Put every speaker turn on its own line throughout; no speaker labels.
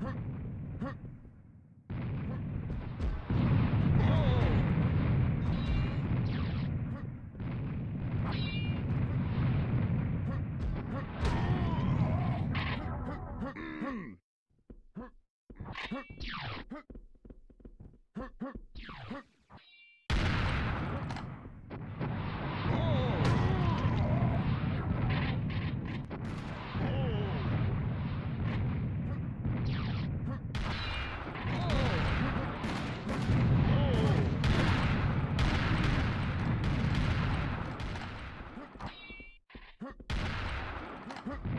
Huh? Hmm. Huh?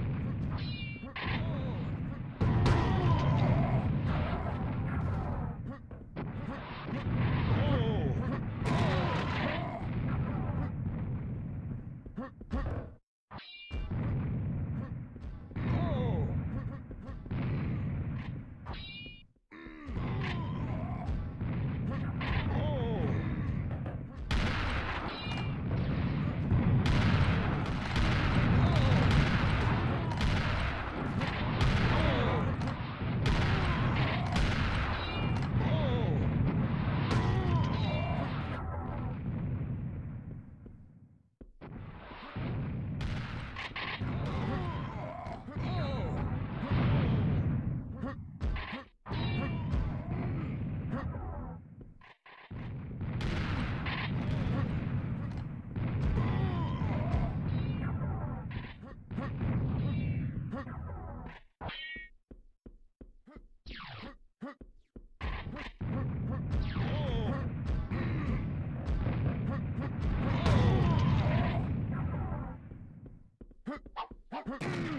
Hmm.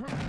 Huh?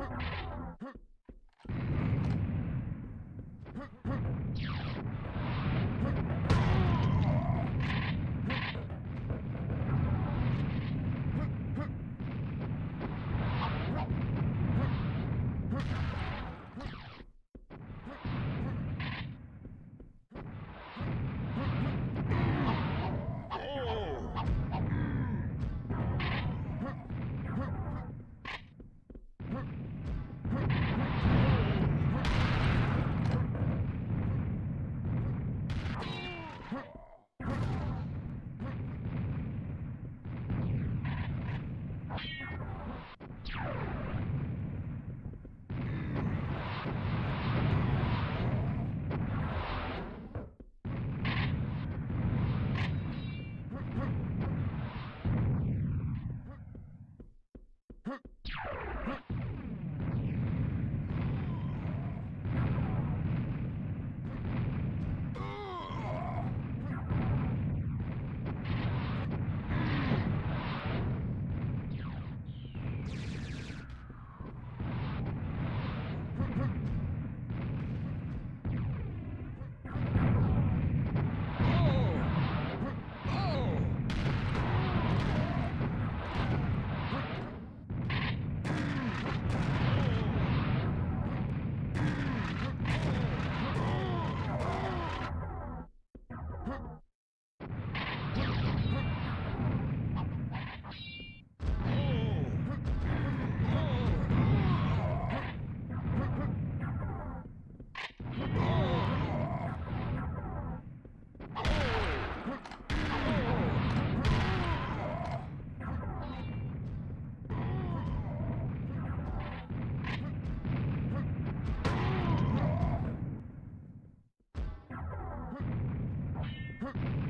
Huh. え